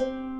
you